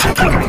Fuck